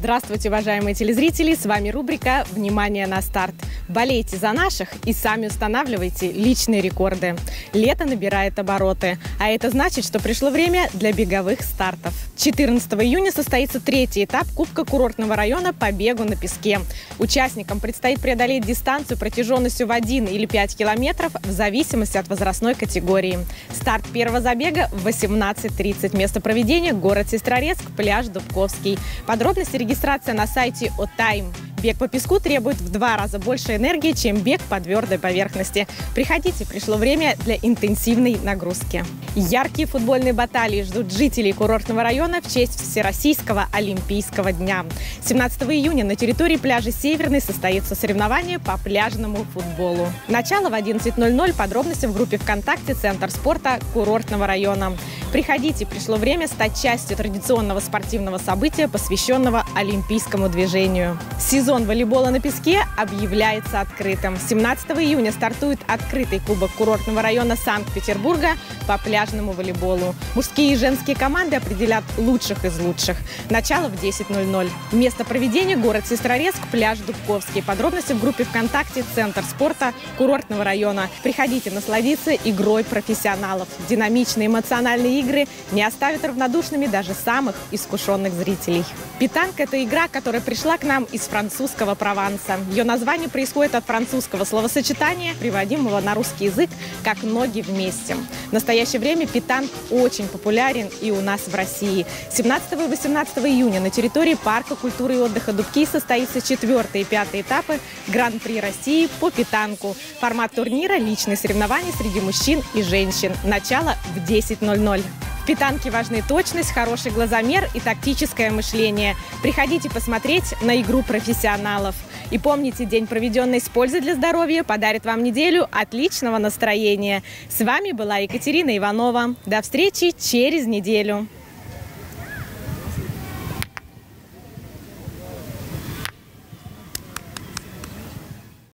Здравствуйте, уважаемые телезрители! С вами рубрика «Внимание на старт». Болейте за наших и сами устанавливайте личные рекорды. Лето набирает обороты, а это значит, что пришло время для беговых стартов. 14 июня состоится третий этап Кубка курортного района по бегу на песке. Участникам предстоит преодолеть дистанцию протяженностью в 1 или 5 километров в зависимости от возрастной категории. Старт первого забега в 18.30. Место проведения – город Сестрорецк, пляж Дубковский. Подробности регистрация на сайте ОТайм. Бег по песку требует в два раза больше энергии, чем бег по твердой поверхности. Приходите, пришло время для интенсивной нагрузки. Яркие футбольные баталии ждут жителей курортного района в честь Всероссийского Олимпийского дня. 17 июня на территории пляжа Северный состоится соревнование по пляжному футболу. Начало в 11.00. Подробности в группе ВКонтакте «Центр спорта курортного района». Приходите, пришло время стать частью традиционного спортивного события, посвященного олимпийскому движению. Сезон волейбола на песке объявляется открытым. 17 июня стартует открытый кубок курортного района Санкт-Петербурга по пляжному волейболу. Мужские и женские команды определят лучших из лучших. Начало в 10.00. Место проведения – город Сестрорецк, пляж Дубковский. Подробности в группе ВКонтакте «Центр спорта курортного района». Приходите насладиться игрой профессионалов. Динамичные эмоциональные игры не оставят равнодушными даже самых искушенных зрителей. Питанка – это игра, которая пришла к нам из французского Прованса. Ее название происходит от французского словосочетания, приводимого на русский язык как «ноги вместе». В настоящее время питанк очень популярен и у нас в России. 17 и 18 июня на территории Парка культуры и отдыха Дубки состоится четвертый и пятый этапы Гран-при России по питанку. Формат турнира – личные соревнования среди мужчин и женщин. Начало в 10.00. В питанке важны точность, хороший глазомер и тактическое мышление. Приходите посмотреть на игру профессионалов. И помните, день, проведенный с пользой для здоровья, подарит вам неделю отличного настроения. С вами была Екатерина Иванова. До встречи через неделю.